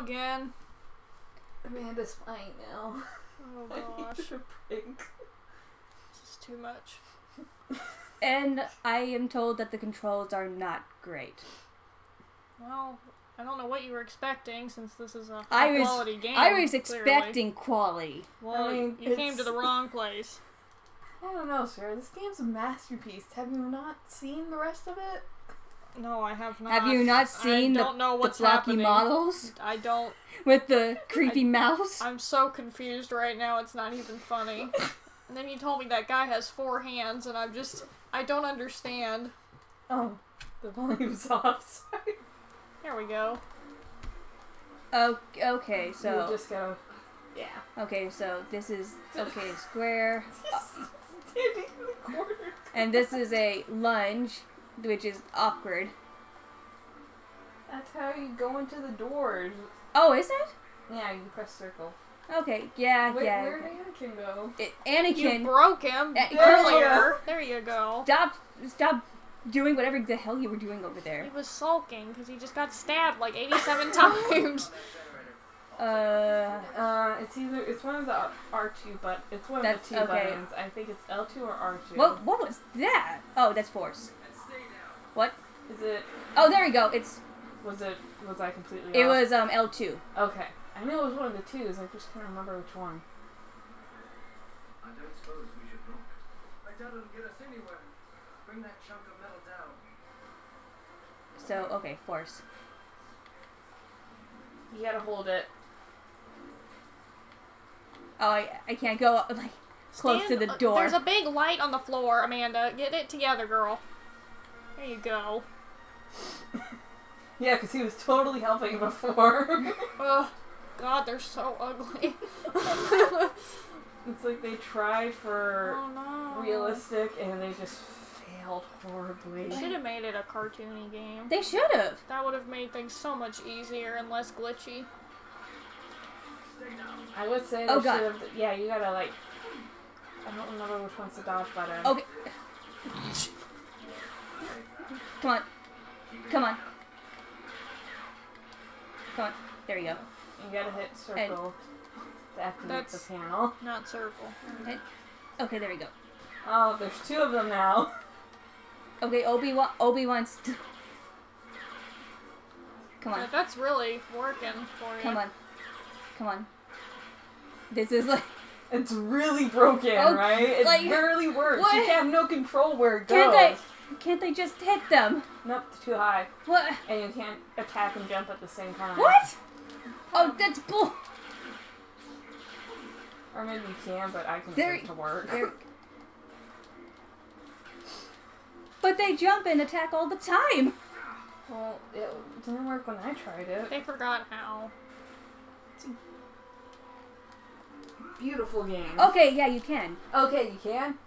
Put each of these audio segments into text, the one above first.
go again. Amanda's fine now. Oh I gosh, need a break. this is too much. And I am told that the controls are not great. Well, I don't know what you were expecting since this is a I high was- quality game. I was clearly. expecting quality. Well, I mean, you came to the wrong place. I don't know, sir. This game's a masterpiece. Have you not seen the rest of it? No, I have not. Have you not seen I the, don't know the what's blocky happening. models I don't. with the creepy mouse? I'm so confused right now. It's not even funny. and then you told me that guy has four hands, and I'm just. I don't understand. Oh, the volume's off. Sorry. There we go. Oh, okay, so you just gotta. Yeah. okay, so this is okay square, Standing in the corner. and this is a lunge, which is awkward. That's how you go into the doors. Oh, is it? Yeah, you press circle. Okay, yeah, Where, yeah. where did Anakin go? It, You broke him Yeah, earlier. There you go. stop, stop doing whatever the hell you were doing over there. He was sulking because he just got stabbed like 87 times. Uh, Uh, it's either it's one of the R two, but it's one of the two okay. buttons. I think it's L two or R two. what, what was that? Oh, that's force. What? is it? Oh, there we go. It's Was it? Was I completely? it off? was um L two. Okay, I knew it was one of the twos. I just can't remember which one. I don't suppose we should knock. I doubt it'll get us anywhere. Bring that chunk of metal down. So okay, force. You gotta hold it. Oh, I, I can't go like close Stand- to the uh, door. There's a big light on the floor, Amanda. Get it together, girl. There you go. Yeah, because he was totally helping before. oh, God, they're so ugly. it's like they tried for oh no. realistic and they just failed horribly. They Should have made it a cartoony game. They should have. That would have made things so much easier and less glitchy. I would say they Oh, should God. have. Yeah, you gotta like. I don't remember which one's the dodge button. Okay. Come on. Come on. Come on. There you go. You gotta hit circle to activate That's- the panel. Not circle. Okay, there we go. Oh, there's two of them now. Okay, Obi Wan. Obi Wan's. Come Yeah, on. that's really working for you. Come on. Come on. This is like. It's really broken, Oh, right? It like- barely works. what? You have no control where it goes. Can't they? Just hit them? Nope, too high. What? And you can't attack and jump at the same time. What? Oh, that's bull. Or maybe you can, but I can There- get it to work. But they jump and attack all the time. Well, it didn't work when I tried it. They forgot how. Beautiful game. Okay, yeah, you can. Okay, you can.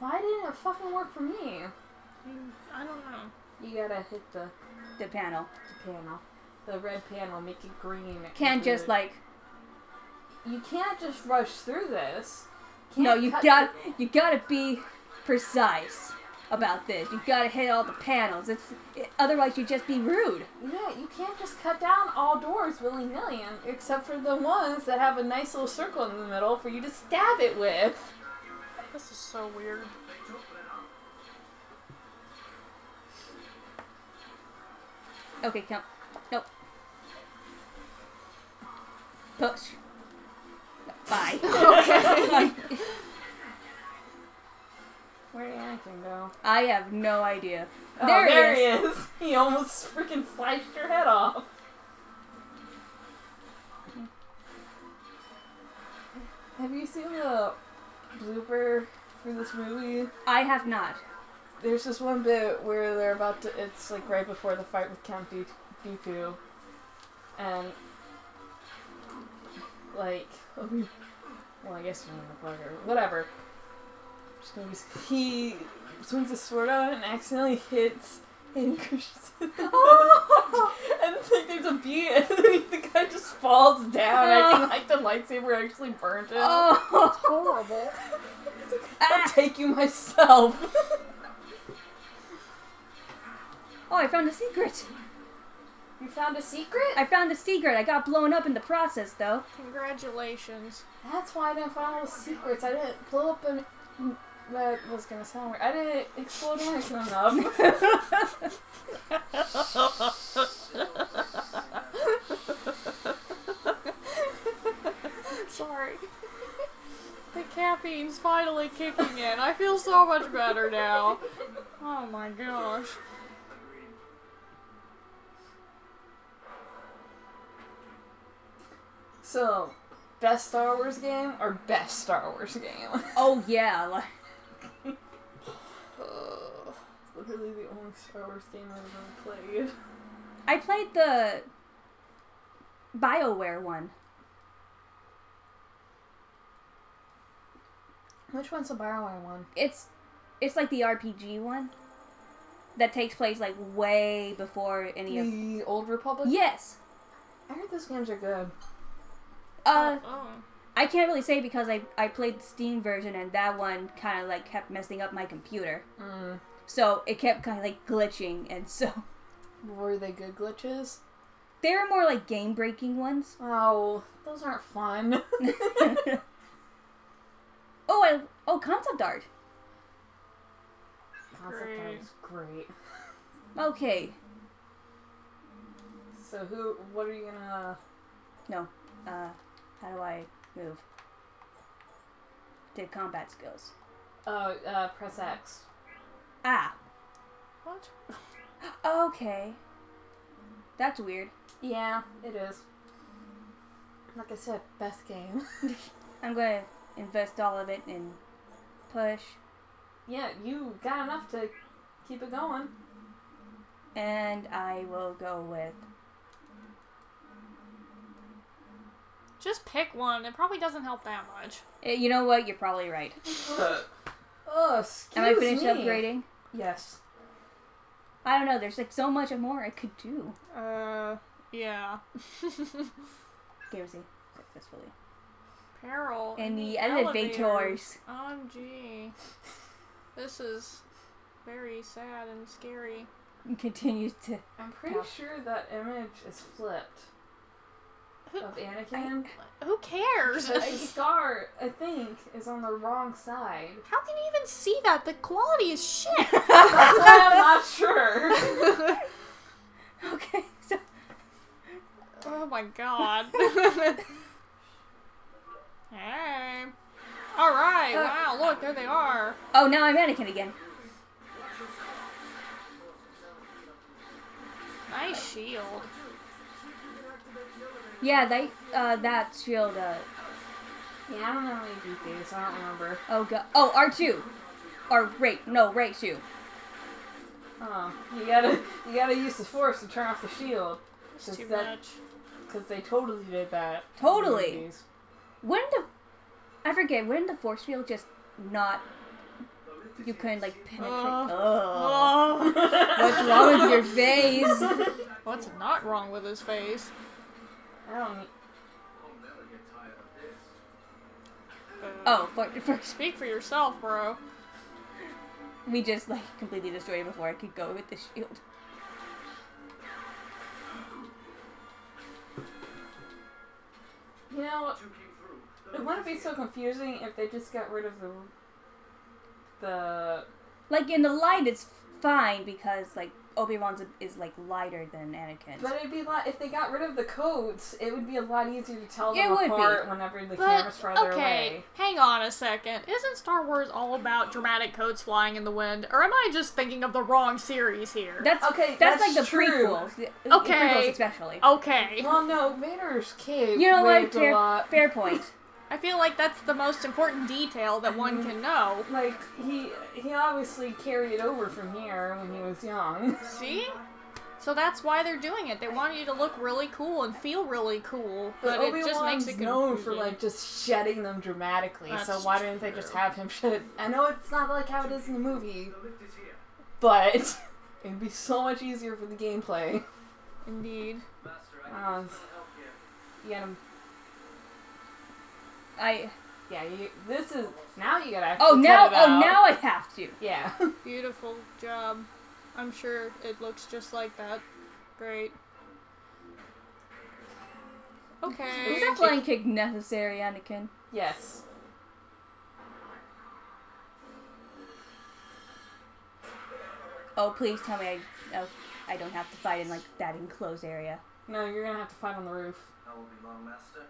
Then Why didn't it fucking work for me? I don't know. You gotta hit the, The panel the panel. The red panel, make it green. It can't do just it. like. You can't just rush through this. No, Can't you cut got you gotta be precise about this. You gotta hit all the panels. It's it, otherwise you just be rude. Yeah, you can't just cut down all doors willy nilly, except for the ones that have a nice little circle in the middle for you to stab it with. This is so weird. Okay, count. Nope. Push. Bye. Okay. Where did Anakin go? I have no idea. Oh, There he there is. he is. He almost freaking sliced your head off. Hmm. Have you seen the blooper for this movie? I have not. There's this one bit where they're about to. It's like right before the fight with Count D- Dooku, and like, well, I guess you're gonna plug or whatever. Just gonna use, he swings his sword out and accidentally hits Hayden Christensen. Oh! and like there's a beat, and then the guy just falls down. I think like the lightsaber actually burned him. Oh! Horrible. I'll take you myself. Oh, I found a secret. You found a secret? I found a secret. I got blown up in the process, though. Congratulations. That's why I didn't find all the secrets. I didn't blow up an. That was gonna sound weird. I didn't explode Anakin enough. Sorry. The caffeine's finally kicking in. I feel so much better now. Oh my gosh. so, best Star Wars game or best Star Wars game? Oh yeah, like, Ugh. Literally the only Star Wars game I've ever played. I played the BioWare one. Which one's the Bioware one? It's it's like the RPG one that takes place like way before any of. The Old Republic? Yes. I heard those games are good. Uh, Oh. I can't really say because I I played the Steam version and that one kind of like kept messing up my computer, Mm. so it kept kind of like glitching, and so Were they good glitches? they were more like game breaking ones. Oh, those aren't fun. oh, I oh concept art. Concept art is great. Okay, So who? What are you gonna? no, uh, how do I move? To combat skills. Oh, uh, press X. Ah, What? okay. That's weird. Yeah, it is. Like I said, best game. I'm gonna invest all of it in push, yeah, you got enough to keep it going. and I will go with Just pick one. It probably doesn't help that much. Eh, You know what? You're probably right. Oh, excuse Am I finished me. upgrading? Yes. I don't know. There's like so much more I could do. Uh, yeah. Garrison successfully. Peril. And the elevators. elevators. OMG. This is very sad and scary. continues to. I'm pretty Yeah. sure that image is flipped Who, of Anakin. who cares? The scar, I think, is on the wrong side. How can you even see that? The quality is shit. That's why I'm not sure. Okay. So oh my god. hey. Alright, Uh, wow, look, there they are. oh, now I'm Anakin again. Nice shield. Yeah, they uh that shield. Uh yeah, I don't know how many beat these. I don't remember. oh god. Oh R two, or Ray. No Ray two. Oh, you gotta you gotta use the force to turn off the shield It's too that- much. because they totally did that. Totally. movies. Wouldn't the I forget? Wouldn't the force field just not? You couldn't like penetrate. Uh, oh. Oh. What's wrong with your face? What's not wrong with his face? I don't. need- I'll never get tired of this. Uh, Oh, for, for, Speak for yourself, bro. we just like completely destroyed it before I could go with the shield. You know, Two came through. it wouldn't be so confusing if they just got rid of the the. Like in the light, it's fine because like Obi Wan's is like lighter than Anakin. But it'd be a lot if they got rid of the codes. It would be a lot easier to tell It them would be. apart whenever the But, camera's farther okay, away. hang on a second. Isn't Star Wars all about dramatic codes flying in the wind? Or am I just thinking of the wrong series here? That's Okay, That's, that's like the true. prequels. The- Okay. prequels especially. okay. Well, no, Vader's cape You know what? Fair, fair point. I feel like that's the most important detail that one can know. Like he he obviously carried it over from here when he was young. See? So that's why they're doing it. They want you to look really cool and feel really cool, but, Obi it just makes it known for like just shedding them dramatically. so That's why didn't they just have him shed? I know it's not like how it is in the movie, The lift is here. but it'd be so much easier for the gameplay. Indeed. I Um, need some help here. You gotta, I yeah. You, this is now you gotta. oh now cut it oh now I have to. Yeah. Beautiful job. I'm sure it looks just like that. Great. Okay. Is that flying kick necessary, Anakin? Yes. Oh, please tell me I, oh, I don't have to fight in like that enclosed area. No, you're gonna have to fight on the roof. I will be long, master.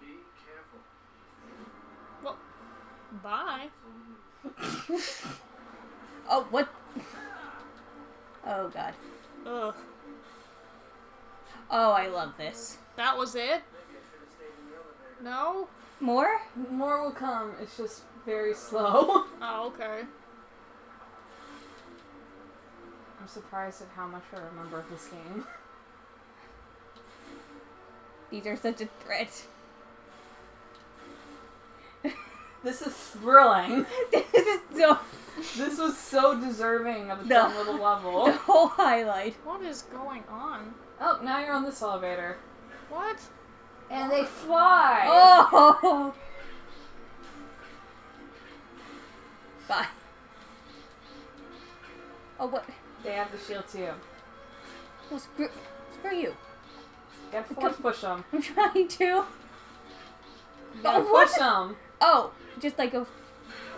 Be careful. Bye. Oh, what? Oh god. Ugh. Oh, I love this. That was it? Maybe I should have stayed in the elevator. No? More? More will come. It's just very slow. Oh, okay. I'm surprised at how much I remember of this game. These are such a threat. This is thrilling. this is so This was so deserving of its No. own little the whole highlight. What is going on? Oh, now you're on this elevator. What? And they fly! Oh. Bye. Oh, what? They have the shield too. Well, screw, screw you. Gotta force push them. I'm trying to. You gotta Oh, what? push them. Oh, just like a.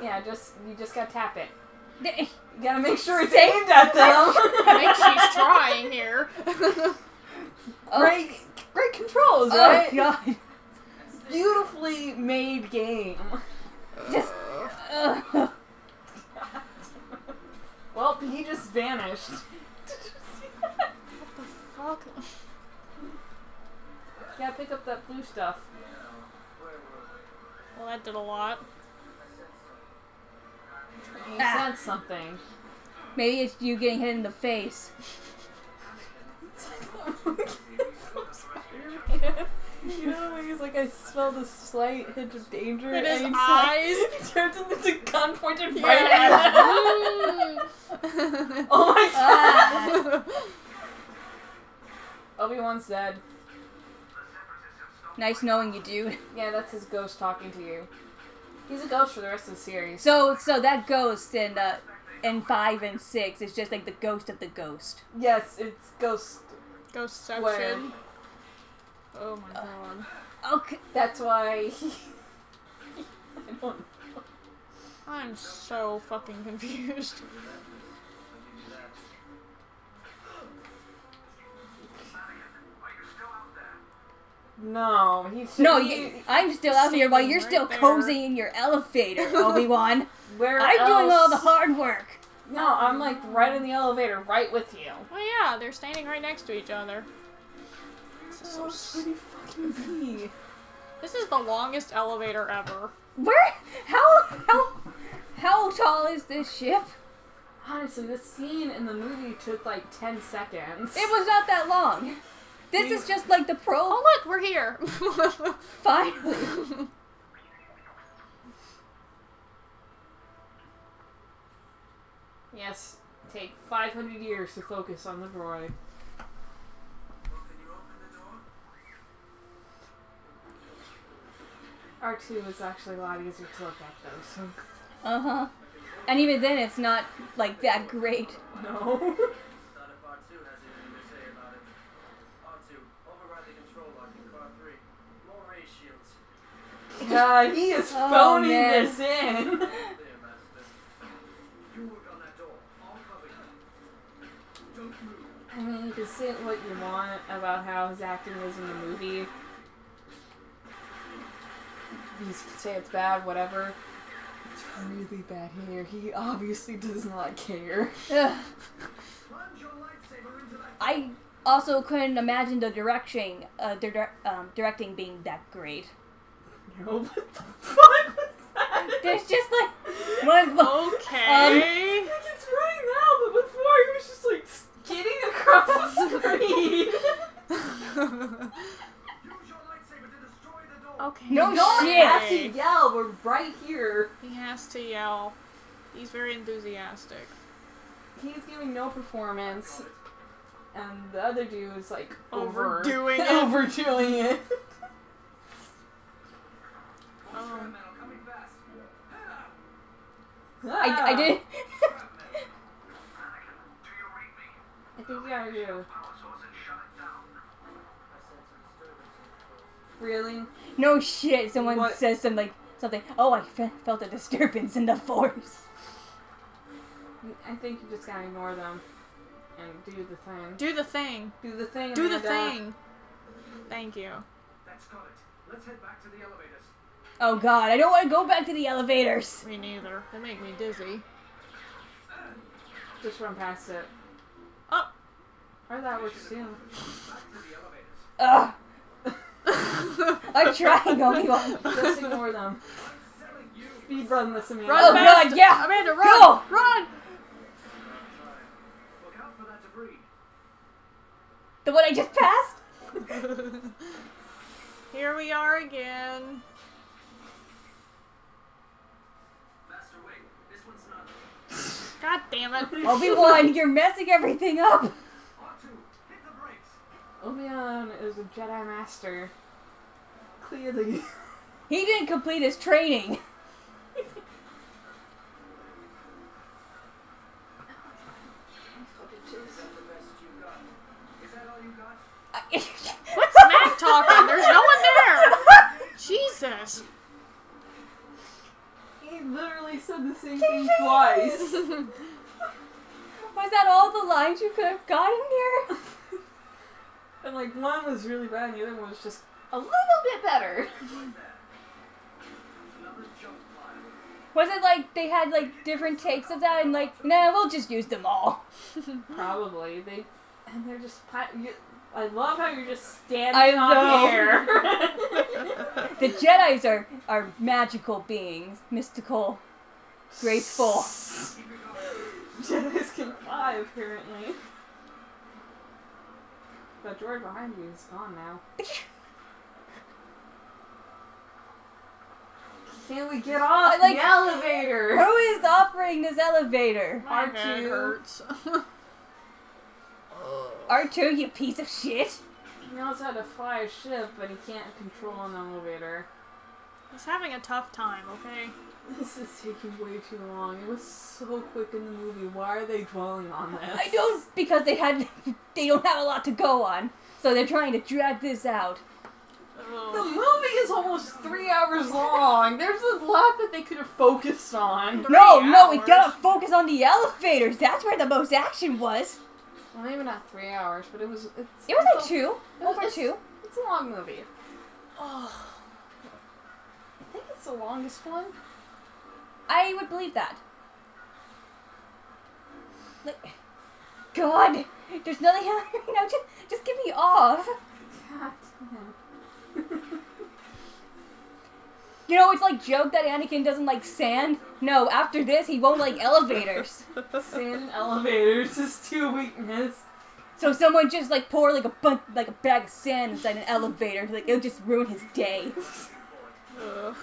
Yeah, just you just gotta tap it. There- eh. You gotta make sure it's Say- aimed at them. I think she's trying here. Oh, great, great controls, oh right? god. Beautifully made game. Just. Ugh. Well, he just vanished. What the fuck. gotta pick up that blue stuff. Where were we? Well, that did a lot. You Ah. said something. Maybe it's you getting hit in the face. you know when he's like, I smell the slight hint of danger. In his and he's eyes. Like, turns into gun pointed right at him. Yeah. Oh my god. Ah. Obi Wan's dead. Nice knowing you, dude. Yeah, that's his ghost talking to you. He's a ghost for the rest of the series. So, so that ghost in uh, in five and six is just like the ghost of the ghost. Yes, it's ghost. Ghostception. Where? Oh my god. Okay. That's why. I don't know. I'm so fucking confused. No, he's No, he- you, I'm still out here while you're Standing still right cozy in your elevator, Obi Wan. Where I'm doing all the hard work. No, I'm like right in the elevator, right with you. Oh yeah, they're standing right next to each other. This is, so s- pretty fucking me. this is the longest elevator ever. Where? How? How? How tall is this ship? Honestly, this scene in the movie took like 10 seconds. It was not that long. This is just like the pro. Oh look, we're here. Finally. Yes, take 500 years to focus on the droid. Well, can you open the door? R2 is actually a lot easier to look at though, so. Uh huh. And even then, it's not like that great. No. Not if R2 has anything to say about it. R2, override the control lock in car 3. More ray shields. God, he is Oh, phoning man. this in. There, Master. You work on that door. I'll cover you. Don't move. I mean, you can say what you want about how his acting is in the movie. You can say it's bad, whatever. It's really bad here. He obviously does not care. Ugh. Plunge your lightsaber into that I also couldn't imagine the direction, uh, the um, directing being that great. No, what the fuck was that? There's just like one. okay. Um, like it's running now, but before he was just like skidding across the screen. Use your lightsaber to destroy the door. okay. No You don't shit. have to yell. We're right here. He has to yell. He's very enthusiastic. He's giving no performance, and the other dude is like over Overdoing it. overdoing it. More Um, shrapnel coming fast. I, I did. I think you gotta do. I sense a disturbance in the force. Really? No shit. Someone What? says something like something. Oh, I fe- felt a disturbance in the force. I think you just gotta ignore them and do the thing. Do the thing. Do the thing. Do the Amanda. thing. Thank you. That's got it. Let's head back to the elevators. Oh god, I don't want to go back to the elevators. Me neither. They make me dizzy. Just run past it. Oh. Or that works too. Back to the elevators. Ugh. I'm trying, Obi-Wan. Just ignore them. Speed run this, Amanda. Run Oh, fast. God, yeah. Amanda, Go. run! Run! Look out for that debris. The one I just passed? Here we are again. Faster way. This one's not. God damn it. Obi-Wan, you're messing everything up. R2, hit the brakes. Obi-Wan is a Jedi Master. Clearly. He didn't complete his training. Is that the you got? Is that all you got? What's smack talking? There's no one there. Jesus. He literally said the same thing twice. Was that all the lines you could have gotten here? And like one was really bad, and the other one was just a little bit better. Right there. Another junk pile. Was it like they had like different takes of that and like, nah, we'll just use them all? Probably they, and they're just. You, I love how you're just standing I on know. air. The Jedi's are are magical beings, mystical, graceful. Jedi's fly apparently. That droid behind you is gone now. Can we get off I like- the elevator? Who is operating this elevator? My R2. head hurts. R2, you piece of shit. He knows how to fly a ship, but he can't control an elevator. He's having a tough time, okay? This is taking way too long. It was so quick in the movie. Why are they dwelling on this? I don't because they had they don't have a lot to go on, so they're trying to drag this out. The movie is almost three hours long. There's a lot that they could have focused on. No, Three no, we gotta focus on the elevators. That's where the most action was. Well, maybe not three hours, but it was. It's, It was like a- two, over it's- two. It's a long movie. Oh, I think it's the longest one. I would believe that. Like, God, there's nothing happening now. Just, just get me off. God. You know, it's like joke that Anakin doesn't like sand. No, after this, he won't like elevators. Sand elevators is too weakness. So someone just like pour like a bunch, like a bag of sand inside an elevator. Like it'll just ruin his day. Ugh.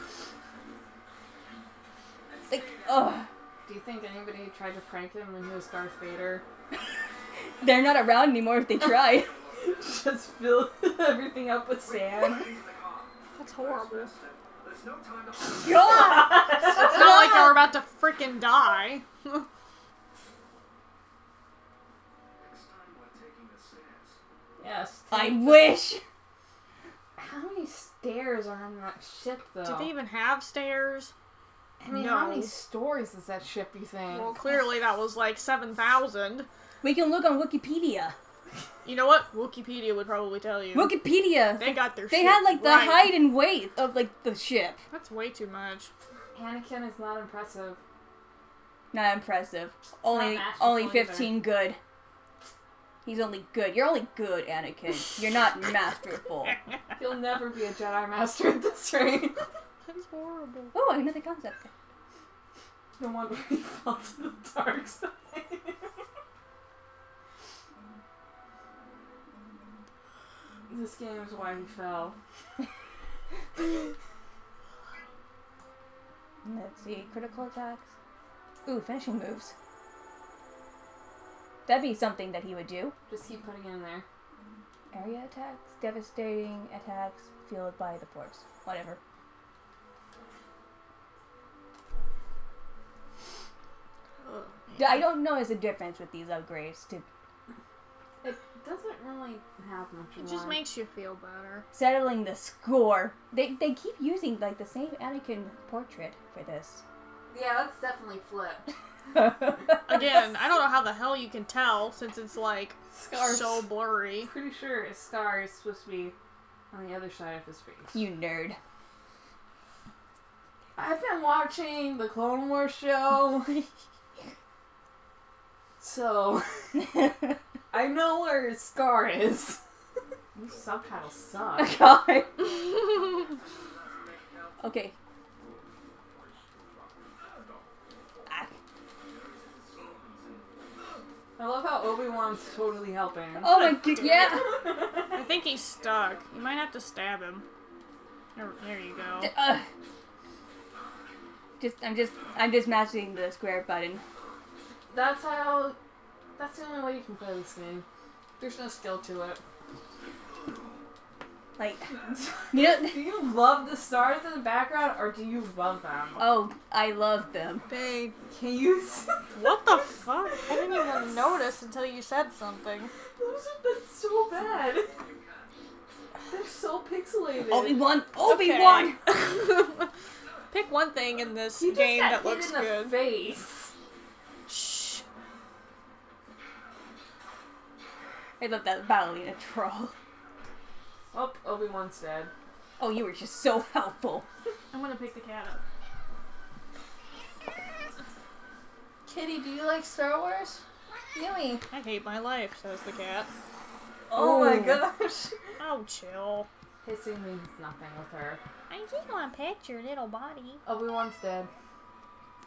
Like, ugh. Do you think anybody tried to prank him when he was Darth Vader? They're not around anymore if they tried. Just fill everything up with sand. Into the car. That's horrible. There's no time to God! It's not like you're about to freaking die. Next time the yes. I wish. How many stairs are on that ship, though? Do they even have stairs? I mean, how many stories is that ship? You think? Well, clearly that was like 7,000. We can look on Wikipedia. You know what? Wikipedia would probably tell you. Wikipedia. They got their They shit had like the right. height and weight of like the ship. That's way too much. Anakin is not impressive. Not impressive. Only masterful only either. 15 good. He's only good. You're only good, Anakin. You're not masterful. You'll never be a Jedi Master at this rate. That's horrible. Oh, another concept. No wonder he fell to the dark side. this game is why he fell. Let's see, critical attacks. Ooh, finishing moves. That'd be something that he would do. Just keep putting it in there. Area attacks, devastating attacks, fueled by the force. Whatever. I don't know. notice a difference with these upgrades. To doesn't really have much. It just makes you feel better. Settling the score. They they keep using like the same Anakin portrait for this. Yeah, that's definitely flipped. Again, I don't know how the hell you can tell since it's like Scars. so blurry. Pretty sure his scar is supposed to be on the other side of his face. you nerd. I've been watching the Clone Wars show, so I know where his scar is. These subtitles suck. God. okay. Ah, I love how Obi Wan's totally helping. Oh my god, yeah. I think he's stuck. You might have to stab him. There, there you go. Uh, just I'm just I'm just mashing the square button. That's how. That's the only way you can play this game. There's no skill to it. Like you know Do you love the stars in the background, or do you love them? Oh, I love them. Babe, Can you? what the fuck? I didn't even notice until you said something. Those are that's so bad. They're so pixelated. Obi Wan Obi Wan Pick one thing in this He just game got that hit looks in the good. face. I love that ballerina troll. Oh, Obi Wan's dead. Oh, you were just so helpful. I'm gonna pick the cat up. Kitty, do you like Star Wars? Yummy. I hate my life, says the cat. Oh, my Oh. gosh. Oh, chill. Hissing means nothing with her. I just want to pet your little body. Obi Wan's dead.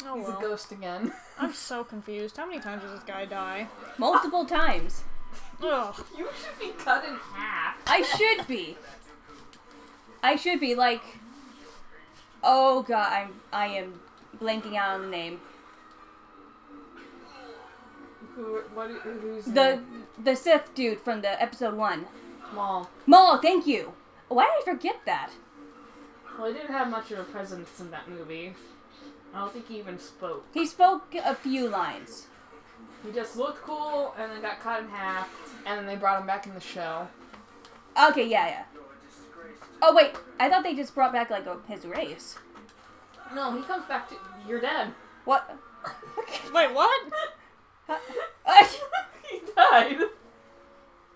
Oh He's well. a ghost again. I'm so confused. How many times does this guy die? Multiple times. Ugh. you should be cut in half. I should be. I should be like. Oh god, I'm I am blanking out on the name. Who? What? Who's The the Sith dude from the episode one. small? Maul, thank you. Why did I forget that? Well, he didn't have much of a presence in that movie. I don't think he even spoke. He spoke a few lines. He just looked cool and then got cut in half, and then they brought him back in the show. Okay, yeah, yeah. Oh wait, I thought they just brought back like a, his race. No, he comes back to. You're dead. What? Wait, what? he died.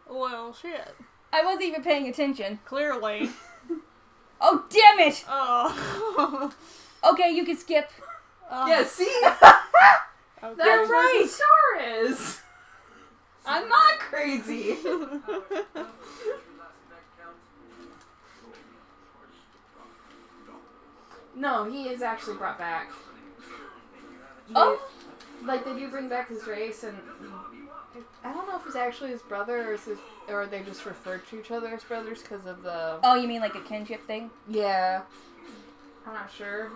Well, shit. I wasn't even paying attention. Clearly. Oh damn it! Oh. Okay, you can skip. Oh, Yeah, see? Okay. That's You're where right. the star is. I'm not crazy. No, he is actually brought back. Oh. like they do bring back his race, and I don't know if it's actually his brother or is his, or they just refer to each other as brothers because of the. Oh, you mean like a kinship thing? Yeah, I'm not sure.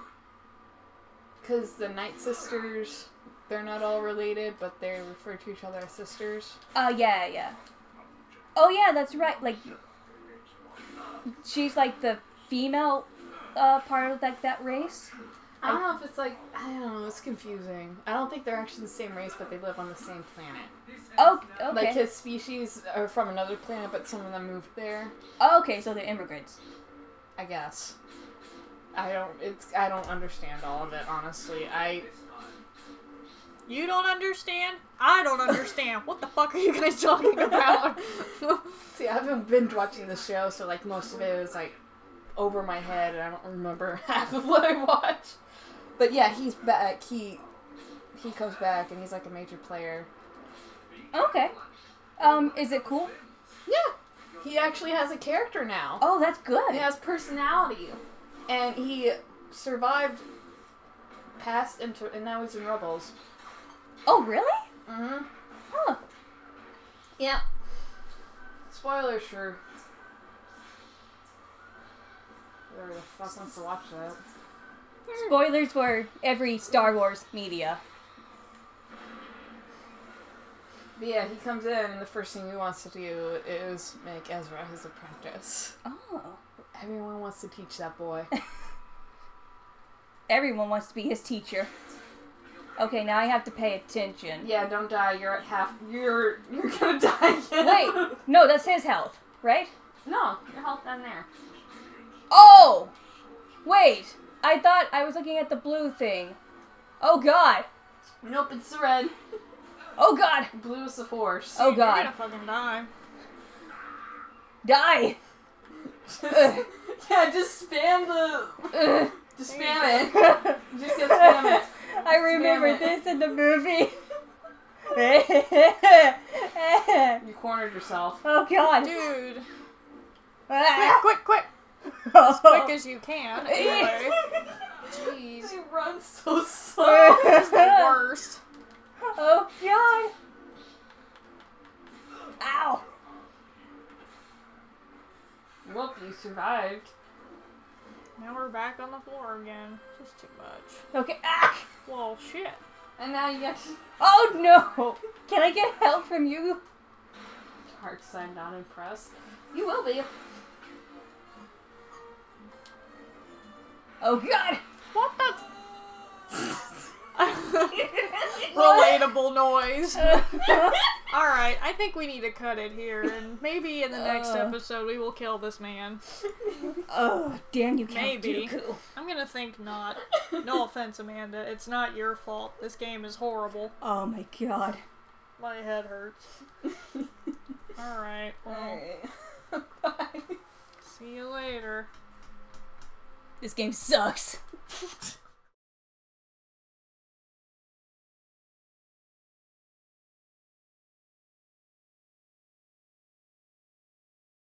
Because the Night Sisters, they're not all related, but they refer to each other as sisters. Uh, yeah, yeah. Oh yeah, that's right. Like, she's like the female uh, part of like that race. I don't know if it's like I don't know. It's confusing. I don't think they're actually the same race, but they live on the same planet. Oh, okay. Like his species are from another planet, but some of them moved there. Oh, okay, so they're immigrants. I guess. I don't. It's. I don't understand all of it honestly. I. You don't understand? I don't understand. What the fuck are you guys talking about? See, I haven't been watching the show, so like most of it was like over my head, and I don't remember half of what I watched. But yeah, he's back. He he comes back, and he's like a major player. Okay. Um, is it cool? Yeah, he actually has a character now. Oh, that's good. He has personality, and he survived past into, and now he's in Rebels. Oh, really? Mm-hmm. Huh. Yeah. Spoilers sure. Whoever the fuck wants to watch that. Spoilers for every Star Wars media. But yeah, he comes in, and the first thing he wants to do is make Ezra his apprentice. Oh. Everyone wants to teach that boy. Everyone wants to be his teacher. Okay, now I have to pay attention. Yeah, don't die. You're at half. You're you're gonna die again. Wait, no, that's his health, right? no, your health down there. Oh! Wait, I thought I was looking at the blue thing. Oh god! Nope, it's the red. Oh god! Blue is the force. Oh God. You're gonna god! fucking die. Die! Just, yeah, just spam the. Ugh. Just spam it. Just get spam it. I remember it. this in the movie. You cornered yourself. oh god! Dude, Ah. quick, quick, quick, as quick as you can. Anyway, jeez, He runs so slow. this the worst. oh god! Ow! Well, you survived. Now we're back on the floor again. Just too much. Okay. Ah! Well, shit. And now you get Oh no! Can I get help from you? Dark side not impressed. You will be. Oh god! What the? Relatable noise. Alright, I think we need to cut it here, and maybe in the next Uh. episode we will kill this man. oh, damn you, Count Maybe. I'm gonna think not. No offense, Amanda. It's not your fault. This game is horrible. Oh my god. My head hurts. Alright, well, Alright. Bye. see you later. This game sucks.